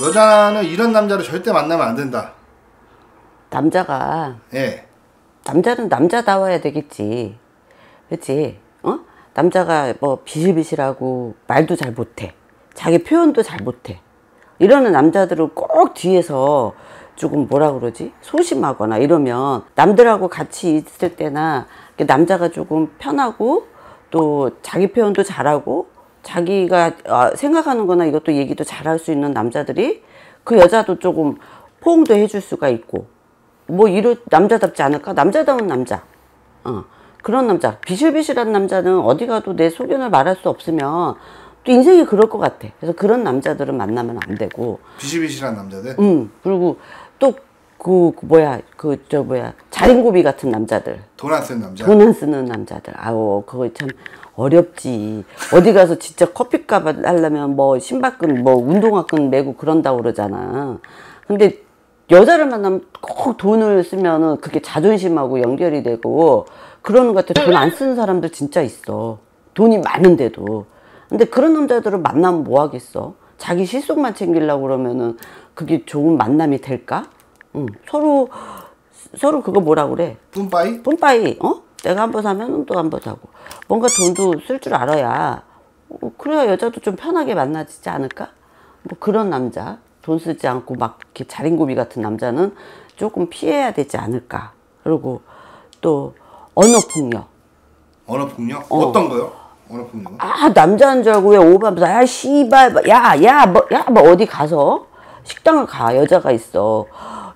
여자는 이런 남자를 절대 만나면 안 된다. 남자가 예. 남자는 남자다워야 되겠지. 그렇지? 어? 남자가 뭐 비실비실하고 말도 잘 못해. 자기 표현도 잘 못해. 이러는 남자들은 꼭 뒤에서 조금 뭐라 그러지? 소심하거나 이러면 남들하고 같이 있을 때나 남자가 조금 편하고 또 자기 표현도 잘하고 자기가 어, 생각하는 거나 이것도 얘기도 잘 할 수 있는 남자들이 그 여자도 조금 포옹도 해줄 수가 있고 뭐 이런 남자답지 않을까? 남자다운 남자. 어. 그런 남자. 비실비실한 남자는 어디 가도 내 소견을 말할 수 없으면 또 인생이 그럴 것 같아. 그래서 그런 남자들은 만나면 안 되고. 비실비실한 남자들. 음. 그리고 또 그 뭐야 그 저 뭐야 자린고비 같은 남자들. 돈 안 쓰는 남자. 돈 안 쓰는 남자들. 아우 그거 참 어렵지. 어디 가서 진짜 커피값 하려면 뭐 신발끈 뭐 운동화끈 메고 그런다고 그러잖아. 근데 여자를 만나면 꼭 돈을 쓰면은 그게 자존심하고 연결이 되고 그러는 것 같아. 돈 안 쓰는 사람들 진짜 있어. 돈이 많은데도. 근데 그런 남자들을 만나면 뭐 하겠어? 자기 실속만 챙기려고 그러면은 그게 좋은 만남이 될까? 응. 서로 서로 그거 뭐라 그래? 뿜빠이? 뿜빠이, 어? 내가 한 번 사면 또 한 번 사고. 뭔가 돈도 쓸 줄 알아야, 어, 그래야 여자도 좀 편하게 만나지지 않을까? 뭐 그런 남자, 돈 쓰지 않고 막 이렇게 자린고비 같은 남자는 조금 피해야 되지 않을까. 그리고 또 언어폭력. 언어폭력? 어. 어. 떤 거요? 언어폭력은? 아, 남자인 줄 알고 왜 오바면서, 야, 씨발, 뭐, 야, 야, 뭐, 야, 뭐, 어디 가서 식당을 가, 여자가 있어.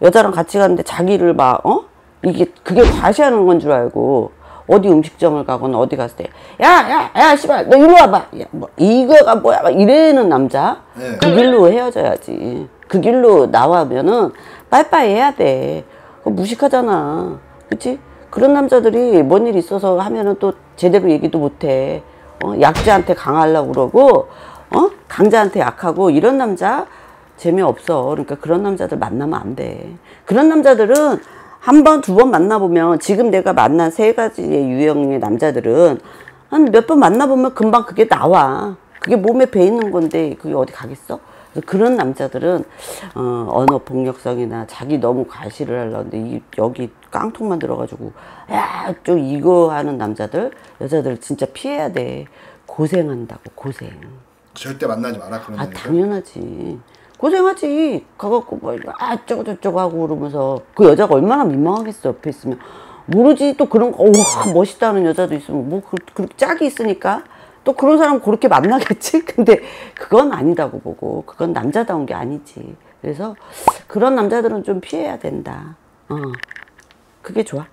여자랑 같이 가는데 자기를 막, 어? 이게, 그게 과시하는 건 줄 알고, 어디 음식점을 가거나 어디 갔을 때, 야, 야, 야, 씨발, 너 일로 와봐. 야, 뭐, 이거가 뭐야. 막 이래는 남자? 네. 그 길로 헤어져야지. 그 길로 나와면은 빠이빠이 해야 돼. 무식하잖아. 그치? 그런 남자들이 뭔 일 있어서 하면은 또 제대로 얘기도 못 해. 어? 약자한테 강하려고 그러고, 어? 강자한테 약하고, 이런 남자 재미없어. 그러니까 그런 남자들 만나면 안 돼. 그런 남자들은 한 번, 두 번 만나보면 지금 내가 만난 세 가지의 유형의 남자들은 한 몇 번 만나보면 금방 그게 나와. 그게 몸에 배 있는 건데 그게 어디 가겠어? 그런 남자들은 어, 언어 폭력성이나 자기 너무 과시를 하려는데 이, 여기 깡통만 들어가지고 야 좀 이거 하는 남자들 여자들 진짜 피해야 돼 고생한다고 고생 절대 만나지 마라 그런 아. 당연하지 고생하지. 가갖고 뭐 아 저거 저쩌고 하고 그러면서 그 여자가 얼마나 민망하겠어 옆에 있으면. 모르지. 또 그런 거 우와 멋있다는 여자도 있으면 뭐 그, 그렇게 짝이 있으니까 또 그런 사람 그렇게 만나겠지? 근데 그건 아니다고 보고 그건 남자다운 게 아니지. 그래서 그런 남자들은 좀 피해야 된다. 어. 그게 좋아